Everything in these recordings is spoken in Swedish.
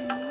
Mm-hmm.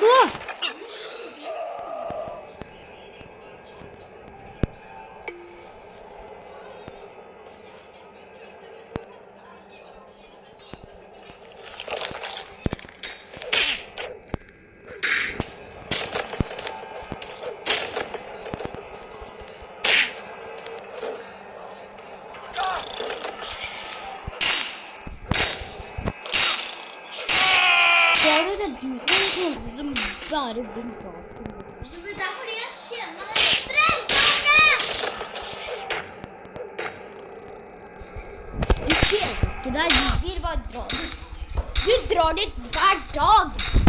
Är Var det där du som inte som bara vill prata? Men där får jag känna mig strängare! Du ser det där, du vill bara dra det. Du drar det var dag.